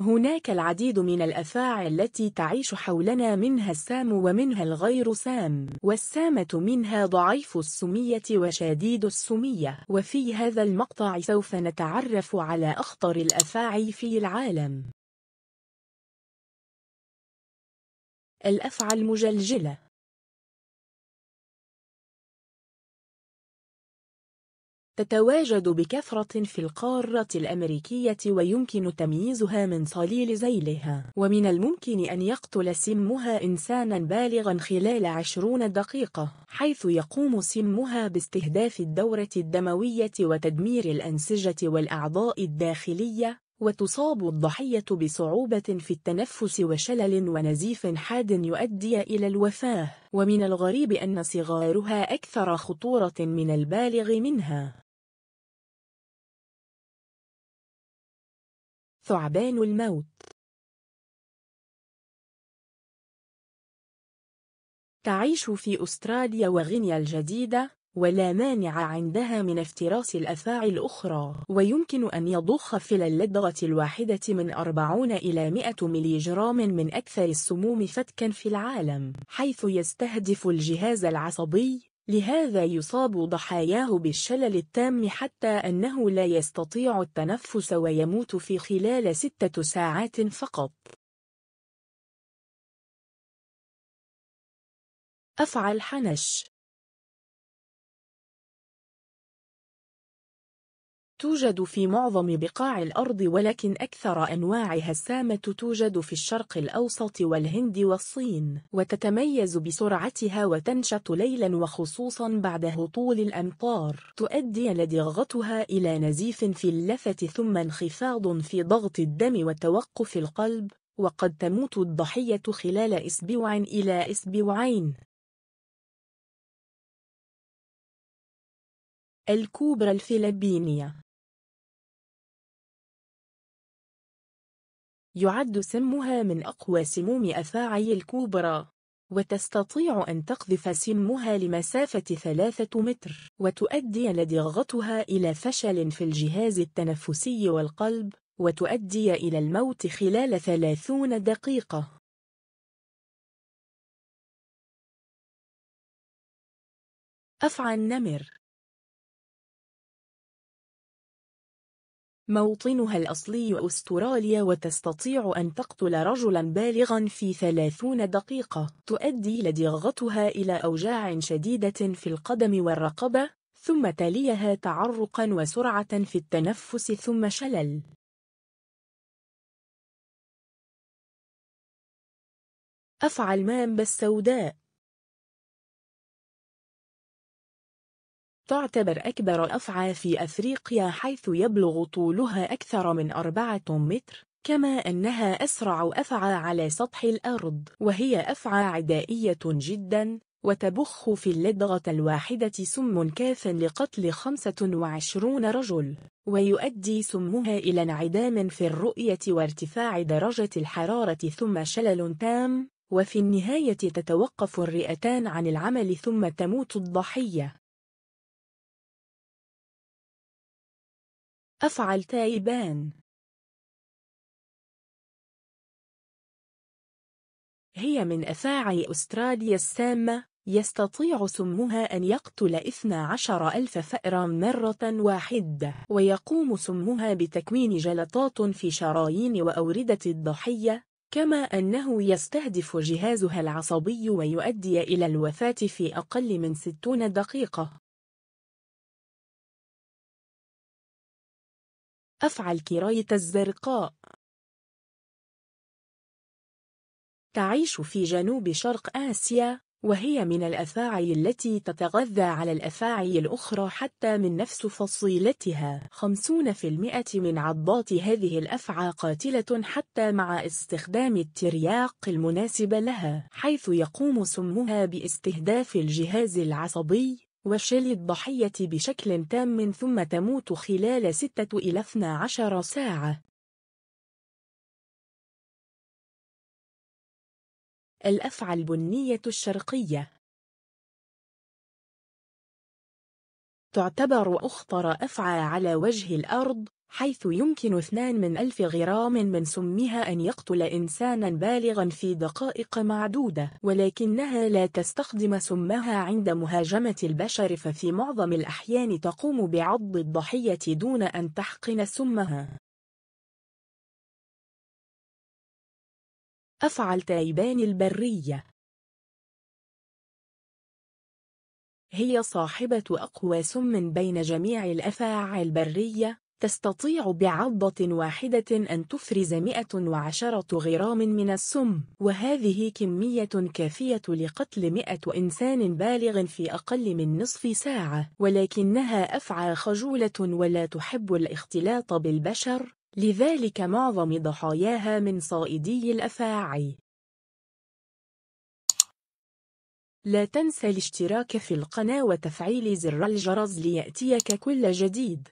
هناك العديد من الأفاعي التي تعيش حولنا منها السام ومنها الغير سام. والسامة منها ضعيف السمية وشديد السمية. وفي هذا المقطع سوف نتعرف على أخطر الأفاعي في العالم. الأفعى المجلجلة. تتواجد بكثرة في القارة الأمريكية ويمكن تمييزها من صليل زيلها. ومن الممكن أن يقتل سمها إنسانا بالغا خلال عشرون دقيقة حيث يقوم سمها باستهداف الدورة الدموية وتدمير الأنسجة والأعضاء الداخلية وتصاب الضحية بصعوبة في التنفس وشلل ونزيف حاد يؤدي إلى الوفاة. ومن الغريب أن صغارها أكثر خطورة من البالغ منها. ثعبان الموت. تعيش في أستراليا وغينيا الجديدة ولا مانع عندها من افتراس الأفاعي الأخرى. ويمكن أن يضخ في اللدغة الواحدة من 40 إلى 100 مليجرام من أكثر السموم فتكا في العالم حيث يستهدف الجهاز العصبي لهذا يصاب ضحاياه بالشلل التام حتى أنه لا يستطيع التنفس ويموت في خلال ستة ساعات فقط. أفعل حنش. توجد في معظم بقاع الأرض ولكن أكثر أنواعها السامة توجد في الشرق الأوسط والهند والصين وتتميز بسرعتها وتنشط ليلا وخصوصا بعد هطول الأمطار. تؤدي لدغتها إلى نزيف في اللثة ثم انخفاض في ضغط الدم وتوقف القلب وقد تموت الضحية خلال أسبوع إلى أسبوعين. الكوبرا الفلبينية يعد سمها من أقوى سموم أفاعي الكوبرا وتستطيع أن تقذف سمها لمسافة ثلاثة متر وتؤدي لدغتها إلى فشل في الجهاز التنفسي والقلب وتؤدي إلى الموت خلال ثلاثون دقيقة. أفعى النمر. موطنها الأصلي أستراليا وتستطيع أن تقتل رجلا بالغا في ثلاثون دقيقة. تؤدي لدغتها إلى أوجاع شديدة في القدم والرقبة ثم تليها تعرقا وسرعة في التنفس ثم شلل. أفعل مامبا السوداء تعتبر أكبر أفعى في أفريقيا حيث يبلغ طولها أكثر من أربعة متر كما أنها أسرع أفعى على سطح الأرض وهي أفعى عدائية جدا وتبخ في اللدغة الواحدة سم كاف لقتل 25 رجل ويؤدي سمها إلى انعدام في الرؤية وارتفاع درجة الحرارة ثم شلل تام وفي النهاية تتوقف الرئتان عن العمل ثم تموت الضحية. أفعل تايبان هي من أفاعي أستراليا السامة. يستطيع سمها أن يقتل 12 ألف فأرا مرة واحدة ويقوم سمها بتكوين جلطات في شرايين وأوردة الضحية كما أنه يستهدف جهازها العصبي ويؤدي إلى الوفاة في أقل من 60 دقيقة. أفعل كراية الزرقاء. تعيش في جنوب شرق آسيا وهي من الأفاعي التي تتغذى على الأفاعي الأخرى حتى من نفس فصيلتها. 50% من عضات هذه الأفعى قاتلة حتى مع استخدام الترياق المناسب لها حيث يقوم سمها باستهداف الجهاز العصبي. وشل الضحية بشكل تام ثم تموت خلال 6 إلى 12 ساعة. الأفعى البنية الشرقية تعتبر أخطر أفعى على وجه الأرض حيث يمكن اثنان من ألف غرام من سمها أن يقتل إنسانا بالغا في دقائق معدودة ولكنها لا تستخدم سمها عند مهاجمة البشر ففي معظم الأحيان تقوم بعض الضحية دون أن تحقن سمها. أفعل تايبان البرية. هي صاحبة أقوى سم بين جميع الأفاعي البرية. تستطيع بعضة واحدة أن تفرز 110 غرام من السم وهذه كمية كافية لقتل 100 إنسان بالغ في أقل من نصف ساعة. ولكنها أفعى خجولة ولا تحب الاختلاط بالبشر لذلك معظم ضحاياها من صائدي الأفاعي. لا تنسى الاشتراك في القناة وتفعيل زر الجرس ليأتيك كل جديد.